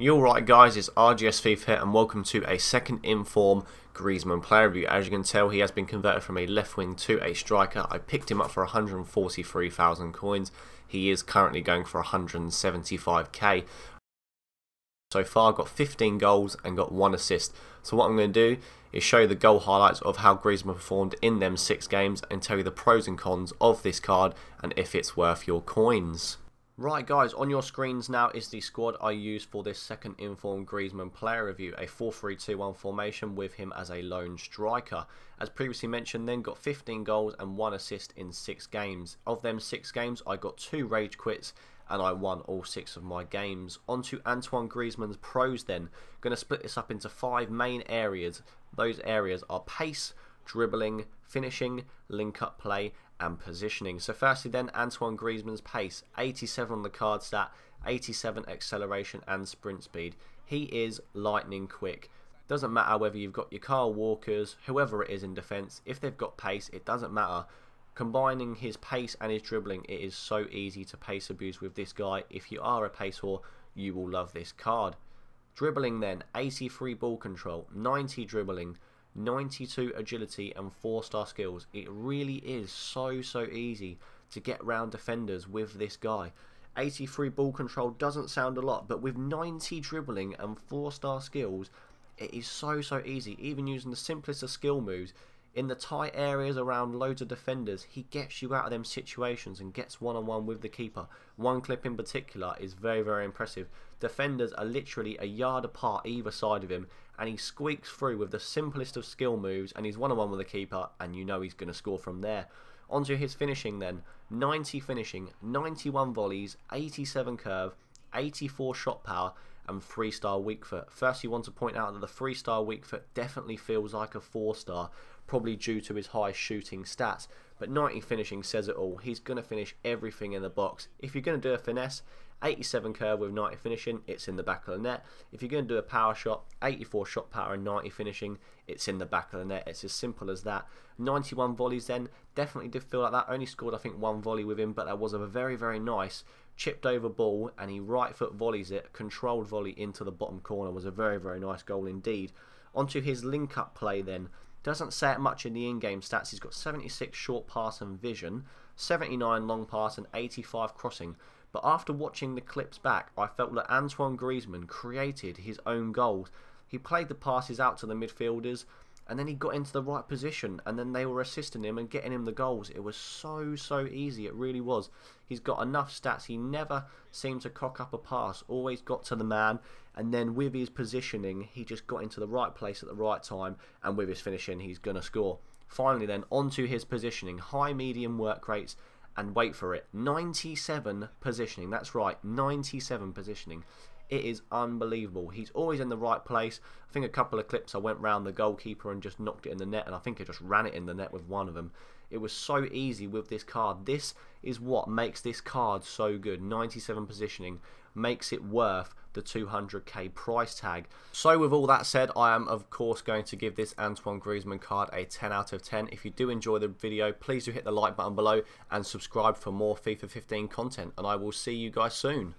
You alright guys, it's RGS FIFA here and welcome to a second inform Griezmann player review. As you can tell he has been converted from a left wing to a striker. I picked him up for 143,000 coins. He is currently going for 175k. So far got 15 goals and got 1 assist. So what I'm going to do is show you the goal highlights of how Griezmann performed in them 6 games and tell you the pros and cons of this card and if it's worth your coins. Right guys, on your screens now is the squad I used for this second informed Griezmann player review, a 4-3-2-1 formation with him as a lone striker. As previously mentioned then, got 15 goals and 1 assist in 6 games. Of them 6 games, I got 2 rage quits and I won all 6 of my games. On to Antoine Griezmann's pros then. Going to split this up into 5 main areas. Those areas are pace, dribbling, finishing, link-up play and positioning. So firstly then, Antoine Griezmann's pace, 87 on the card stat, 87 acceleration and sprint speed. He is lightning quick. Doesn't matter whether you've got your Kyle Walkers, whoever it is in defence, if they've got pace, it doesn't matter. Combining his pace and his dribbling, it is so easy to pace abuse with this guy. If you are a pace whore, you will love this card. Dribbling then, 83 ball control, 90 dribbling, 92 agility and 4 star skills. It really is so so easy to get round defenders with this guy. 83 ball control doesn't sound a lot, but with 90 dribbling and 4 star skills, it is so so easy. Even using the simplest of skill moves, in the tight areas around loads of defenders, he gets you out of them situations and gets one on one with the keeper. One clip in particular is very, very impressive. Defenders are literally a yard apart either side of him, and he squeaks through with the simplest of skill moves, and he's one on one with the keeper, and you know he's going to score from there. Onto his finishing then 90 finishing, 91 volleys, 87 curve, 84 shot power, and 3 star weak foot. First, you want to point out that the 3 star weak foot definitely feels like a 4 star, probably due to his high shooting stats. But 90 finishing says it all. He's going to finish everything in the box. If you're going to do a finesse, 87 curve with 90 finishing, it's in the back of the net. If you're going to do a power shot, 84 shot power and 90 finishing, it's in the back of the net. It's as simple as that. 91 volleys then, definitely did feel like that. Only scored, I think, one volley with him, but that was a very, very nice chipped over ball and he right foot volleys it, controlled volley into the bottom corner. Was a very, very nice goal indeed. Onto his link up play then. Doesn't say it much in the in-game stats. He's got 76 short pass and vision, 79 long pass and 85 crossing. But after watching the clips back, I felt that Antoine Griezmann created his own goals. He played the passes out to the midfielders, and then he got into the right position and then they were assisting him and getting him the goals. It was so, so easy. It really was. He's got enough stats. He never seemed to cock up a pass, always got to the man, and then with his positioning, he just got into the right place at the right time, and with his finishing, he's going to score. Finally, then, onto his positioning. High medium work rates, and wait for it, 97 positioning. That's right, 97 positioning. It is unbelievable. He's always in the right place. I think a couple of clips I went round the goalkeeper and just knocked it in the net, and I think I just ran it in the net with one of them. It was so easy with this card. This is what makes this card so good. 97 positioning makes it worth the 200k price tag. So with all that said, I am of course going to give this Antoine Griezmann card a 10 out of 10. If you do enjoy the video, please do hit the like button below and subscribe for more FIFA 15 content, and I will see you guys soon.